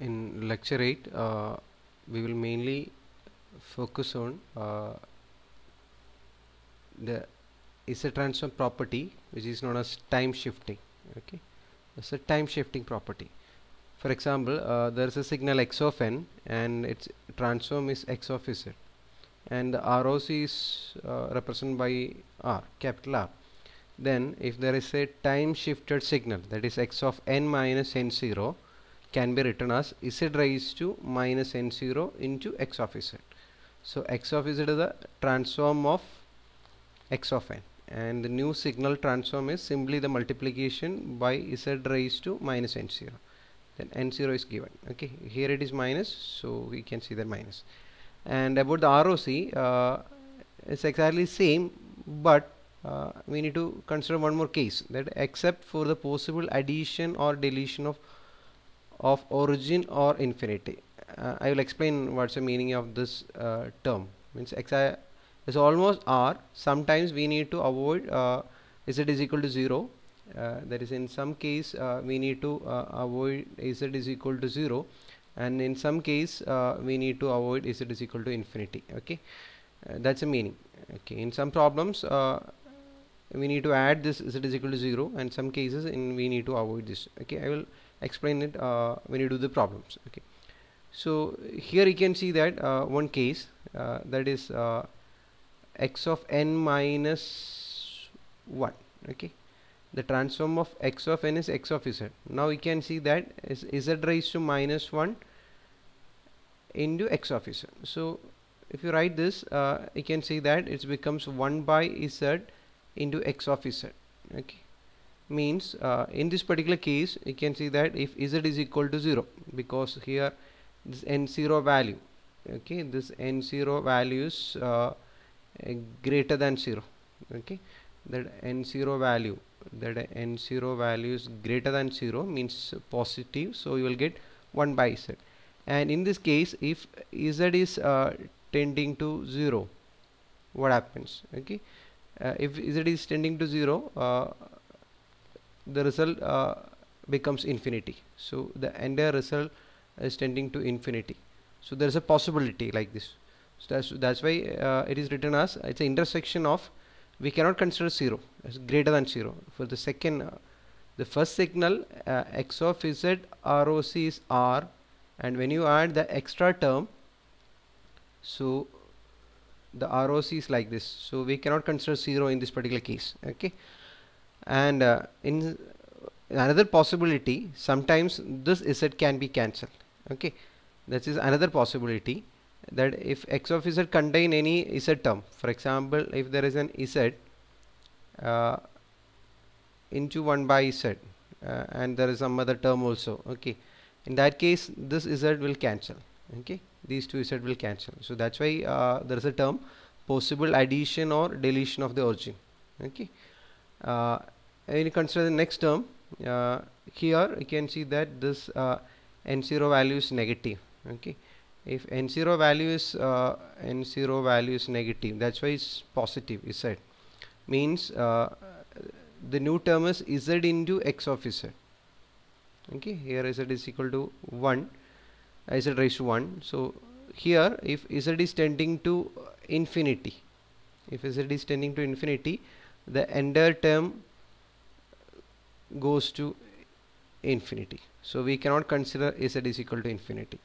in lecture 8 uh, we will mainly focus on uh, the Z transform property which is known as time shifting okay? It's a time shifting property. For example uh, there is a signal x of n and its transform is x of z. And the ROC is uh, represented by R capital R. Then if there is a time shifted signal that is x of n minus n0 can be written as z raised to minus n0 into x of z. So x of z is the transform of x of n. And the new signal transform is simply the multiplication by z raised to minus n0 then n0 is given. Okay here it is minus so we can see that minus. And about the ROC uh, it's exactly same but uh, we need to consider one more case that except for the possible addition or deletion of of origin or infinity. Uh, I will explain what's the meaning of this uh, term. Means xi is almost r. Sometimes we need to avoid uh, z is equal to 0 uh, that is in some case uh, we need to uh, avoid z is equal to 0 and in some case we need to avoid z is equal to infinity? Okay? That's the meaning. Okay? In some problems we need to add this z is equal to 0 and some cases in we need to avoid this. Okay? I will explain it uh, when you do the problems okay. So here you can see that uh, one case uh, that is uh, x of n minus 1 okay. The transform of x of n is x of z. Now we can see that is z raised to minus 1 into x of z. So if you write this uh, you can see that it becomes 1 by z into x of z okay means uh, in this particular case you can see that if z is equal to 0 because here this n0 value okay this n0 values uh, greater than 0 okay. That n0 value that n0 value is greater than 0 means positive so you will get 1 by z. And in this case if z is uh, tending to 0 what happens okay? Uh, if z is tending to 0 uh, the result uh, becomes infinity. So the entire result is tending to infinity. So there is a possibility like this. So that's that's why uh, it is written as it's an intersection of we cannot consider 0 as greater than 0 for the second uh, the first signal uh, x of z ROC is R. And when you add the extra term so the ROC is like this. So we cannot consider 0 in this particular case. Okay and uh, in another possibility sometimes this z can be cancelled. Okay? That is another possibility that if x of z contain any z term for example if there is an z uh, into 1 by z uh, and there is some other term also okay? In that case this z will cancel okay? These two z will cancel. So that's why uh, there is a term possible addition or deletion of the origin okay uh, when you consider the next term uh, here you can see that this uh, n0 value is negative okay? If n0 value is uh, n0 value is negative that's why it's positive is said. Means uh, the new term is z into x of z okay? Here z is equal to 1 z raised to 1 so here if z is tending to infinity if z is tending to infinity the entire term goes to infinity. So we cannot consider z is equal to infinity.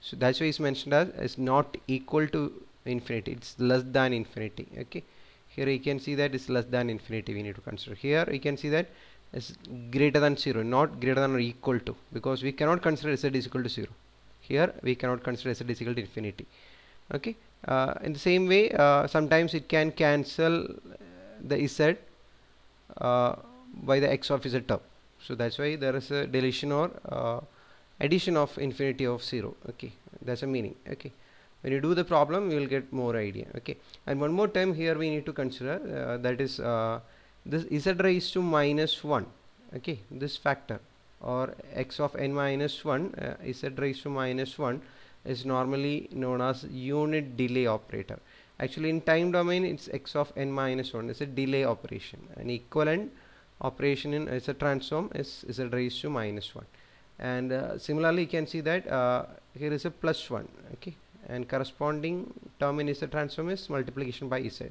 So that's why it's mentioned as is not equal to infinity. It's less than infinity okay? Here you can see that it's less than infinity we need to consider. Here you can see that is greater than 0 not greater than or equal to because we cannot consider z is equal to 0 here we cannot consider z is equal to infinity okay? Uh, in the same way uh, sometimes it can cancel the z uh, by the x of z term. So that's why there is a deletion or uh, addition of infinity of 0 okay. That's a meaning. Okay. When you do the problem you will get more idea. Okay. And one more time here we need to consider uh, that is uh, this z raised to minus 1 okay. This factor or x of n minus 1 uh, z raised to minus 1 is normally known as unit delay operator. Actually in time domain it's x of n minus 1 is a delay operation. An equivalent operation in z transform is z raised to minus 1 and uh, similarly you can see that uh, here is a plus 1 okay? And corresponding term in z transform is multiplication by z.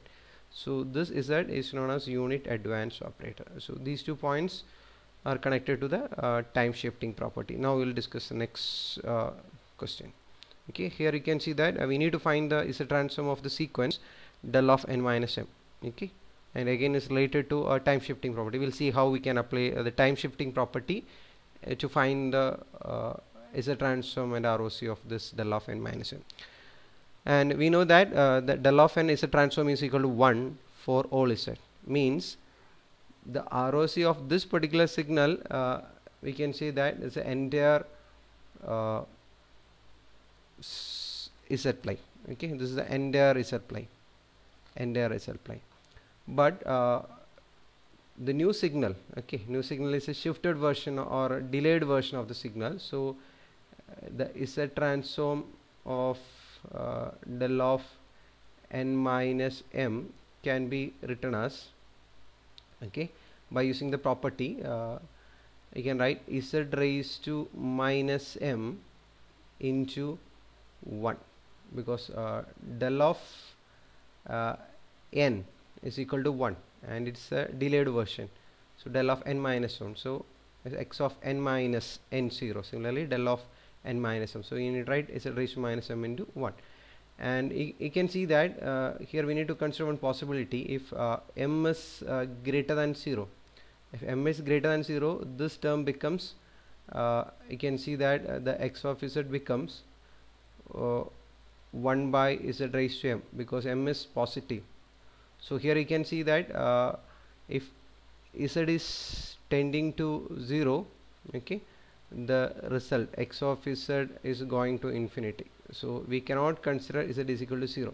So this z is known as unit advance operator. So these two points are connected to the uh, time shifting property. Now we'll discuss the next uh, question okay? Here you can see that uh, we need to find the z transform of the sequence del of n minus m okay and again is related to a time shifting property. We'll see how we can apply uh, the time shifting property uh, to find the uh, Z transform and ROC of this del of n minus m and we know that uh, the del of n is a transform is equal to 1 for all z. Means the ROC of this particular signal uh, we can say that is the entire uh, z plane okay? This is the entire z plane entire z plane but uh, the new signal okay new signal is a shifted version or delayed version of the signal. So uh, the a transform of uh, del of n minus m can be written as okay by using the property uh, you can write z raised to minus m into 1 because uh, del of uh, n is equal to 1 and it's a delayed version. So del of n minus 1 so x of n minus n0 similarly del of n minus m so you need to write z raised to minus m into 1 and you can see that uh, here we need to consider one possibility. If uh, m is uh, greater than 0 if m is greater than 0 this term becomes uh, you can see that uh, the x of z becomes uh, 1 by z raised to m because m is positive so here you can see that uh, if z is tending to 0 okay the result x of z is going to infinity. So we cannot consider z is equal to 0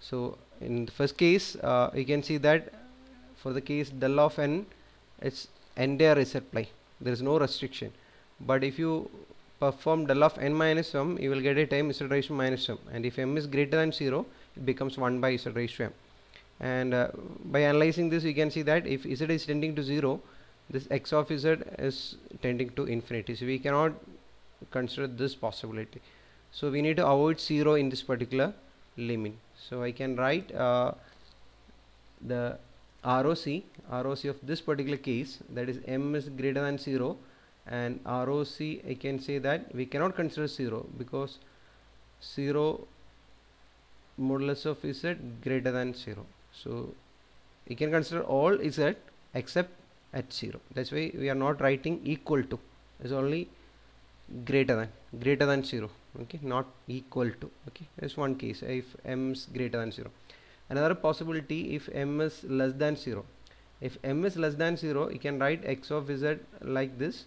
so in the first case uh, you can see that for the case del of n it's entire z plane there is no restriction. But if you perform del of n minus m you will get a time z to minus m. And if m is greater than 0 it becomes 1 by z to m and uh, by analyzing this you can see that if z is tending to 0 this x of z is tending to infinity. So we cannot consider this possibility. So we need to avoid 0 in this particular limit. So I can write uh, the ROC ROC of this particular case that is m is greater than 0 and ROC I can say that we cannot consider 0 because 0 modulus of z greater than 0 so you can consider all is z except at 0 that's why we are not writing equal to. It's only greater than greater than 0 okay? Not equal to. Okay? That's one case. If m is greater than 0 another possibility if m is less than 0 if m is less than 0 you can write x of z like this.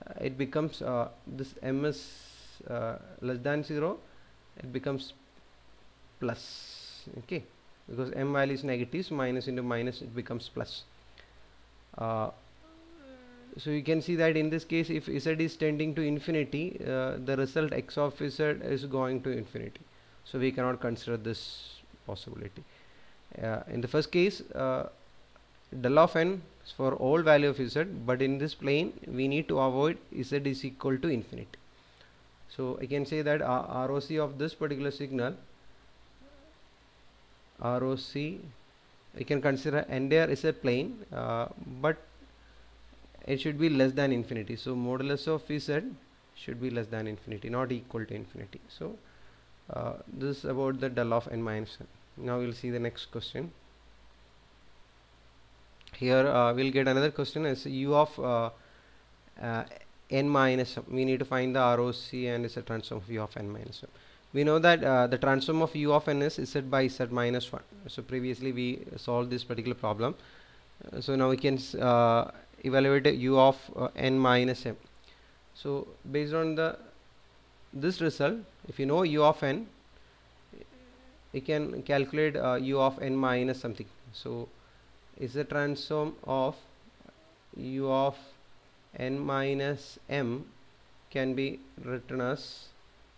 Uh, it becomes uh, this m is uh, less than 0 it becomes plus. Okay because m value is negative so minus into minus it becomes plus. Uh, so you can see that in this case if z is tending to infinity uh, the result x of z is going to infinity. So we cannot consider this possibility. Uh, in the first case uh, del of n is for all value of z but in this plane we need to avoid z is equal to infinity. So I can say that ROC of this particular signal ROC we can consider entire is a plane uh, but it should be less than infinity. So modulus of z should be less than infinity not equal to infinity. So uh, this is about the del of n minus n. Now we'll see the next question. Here uh, we'll get another question. As u of uh, uh, n minus m. We need to find the ROC and it's a transform of u of n minus m we know that uh, the transform of u of n is z by z minus 1 so previously we solved this particular problem. Uh, so now we can uh, evaluate u of uh, n minus m. So based on the this result if you know u of n you can calculate uh, u of n minus something. So is the transform of u of n minus m can be written as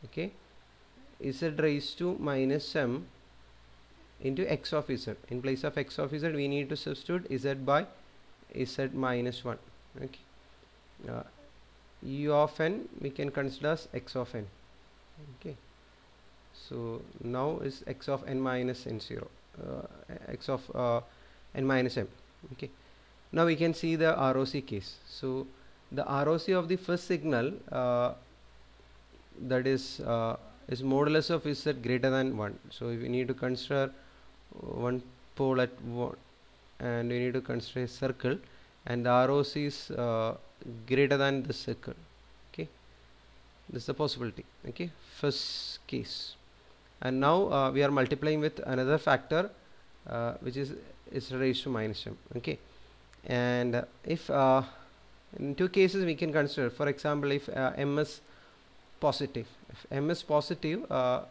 okay z raised to minus m into x of z. In place of x of z we need to substitute z by z minus 1 okay. Uh, u of n we can consider as x of n. Okay. So now is x of n minus n0 uh, x of uh, n minus m. Okay. Now we can see the ROC case. So the ROC of the first signal uh, that is uh, is modulus of z greater than 1 so if we need to consider one pole at one and we need to consider a circle and the ROC is uh, greater than the circle. Okay? This is the possibility. Okay? First case. And now uh, we are multiplying with another factor uh, which z is raised to minus m. Okay? And if uh, in two cases we can consider. For example if uh, m is positive. If m is positive uh,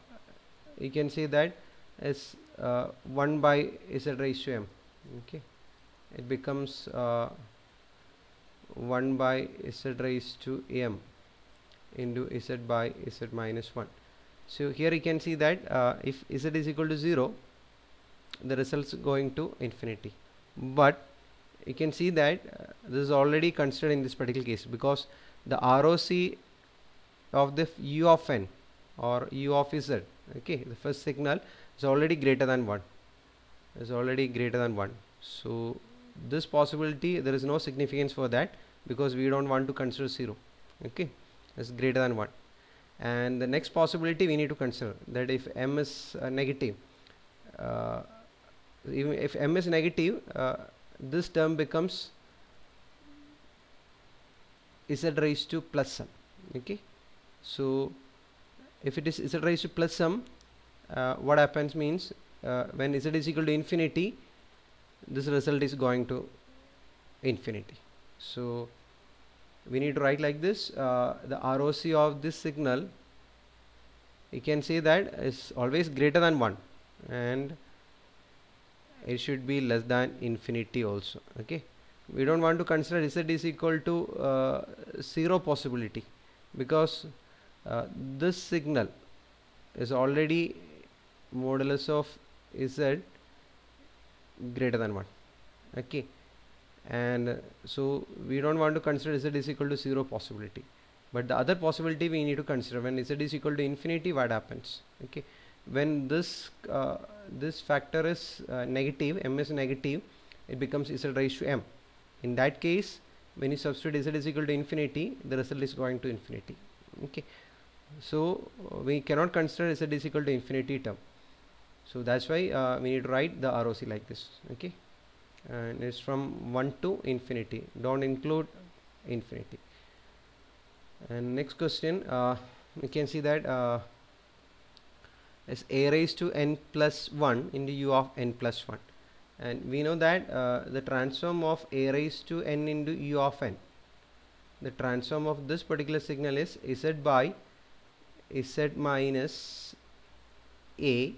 you can say that is uh, 1 by z raised to m okay? It becomes uh, 1 by z raised to m into z by z minus 1 so here you can see that uh, if z is equal to 0 the results going to infinity. But you can see that uh, this is already considered in this particular case because the ROC of the u of n or u of z. Okay the first signal is already greater than 1 is already greater than 1 so this possibility there is no significance for that because we don't want to consider 0 okay it's greater than 1 and the next possibility we need to consider that if m is uh, negative uh, even if m is negative uh, this term becomes z raised to plus sum okay so if it is z raised to plus sum uh, what happens means uh, when z is equal to infinity this result is going to infinity. So we need to write like this uh, the ROC of this signal you can say that is always greater than 1 and it should be less than infinity also okay? We don't want to consider z is equal to uh, zero possibility because uh, this signal is already modulus of z greater than 1 okay? And so we don't want to consider z is equal to zero possibility. But the other possibility we need to consider when z is equal to infinity what happens okay? When this uh, this factor is uh, negative m is negative it becomes z raised to m. In that case when you substitute z is equal to infinity the result is going to infinity okay so uh, we cannot consider z is equal to infinity term. So that's why uh, we need to write the ROC like this okay? And it's from 1 to infinity. Don't include infinity. And next question uh, we can see that uh, a raised to n plus 1 into u of n plus 1 and we know that uh, the transform of a raised to n into u of n. The transform of this particular signal is z by z minus a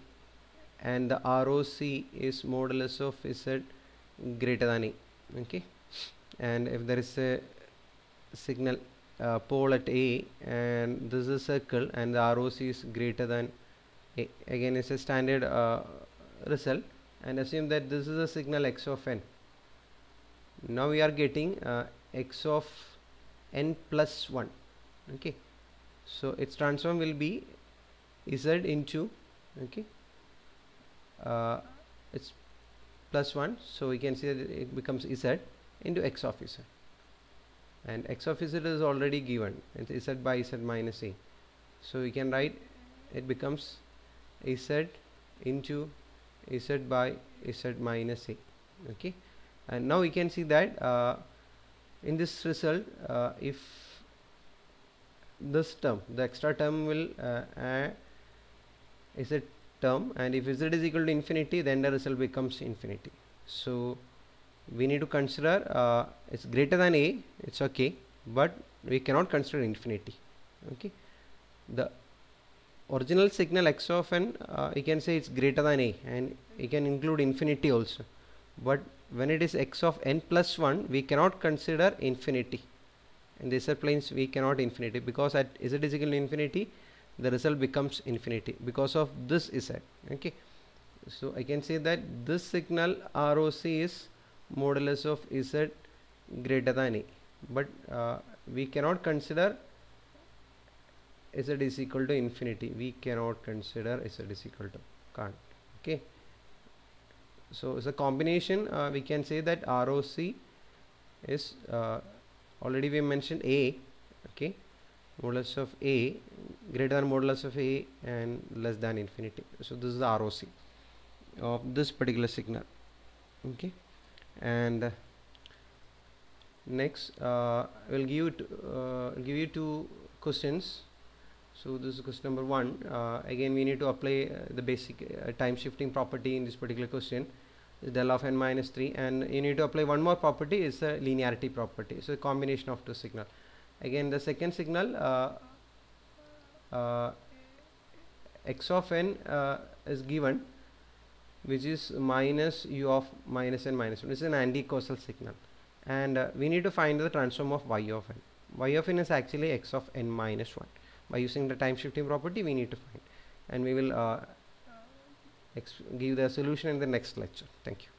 and the ROC is modulus of z greater than a okay? And if there is a signal uh, pole at a and this is a circle and the ROC is greater than a again it's a standard uh, result and assume that this is a signal x of n. Now we are getting uh, x of n plus 1 okay so its transform will be z into okay uh, it's plus 1 so we can see that it becomes z into x of z. And x of z is already given. It's z by z minus a. So we can write it becomes z into z by z minus a okay. And now we can see that uh, in this result uh, if this term the extra term will uh, add is a term and if z is equal to infinity then the result becomes infinity. So we need to consider uh, it's greater than a it's okay but we cannot consider infinity okay? The original signal x of n uh, you can say it's greater than a and you can include infinity also. But when it is x of n plus 1 we cannot consider infinity in the z planes we cannot infinity. Because at z is equal to infinity? The result becomes infinity because of this z okay? So I can say that this signal ROC is modulus of z greater than a. But uh, we cannot consider z is equal to infinity. We cannot consider z is equal to can't okay? So as a combination. Uh, we can say that ROC is uh, already we mentioned A okay? Modulus of A greater than modulus of A and less than infinity. So this is the ROC of this particular signal okay? And uh, next uh, we'll give you uh, give you two questions. So this is question number one. Uh, again we need to apply uh, the basic time shifting property in this particular question del of n minus 3 and you need to apply one more property is the linearity property. So a combination of two signal. Again the second signal uh, uh, x of n uh, is given which is minus u of minus n minus 1 this is an anti-causal signal. And uh, we need to find the transform of y of n. Y of n is actually x of n minus 1 by using the time shifting property we need to find. And we will uh, give the solution in the next lecture. Thank you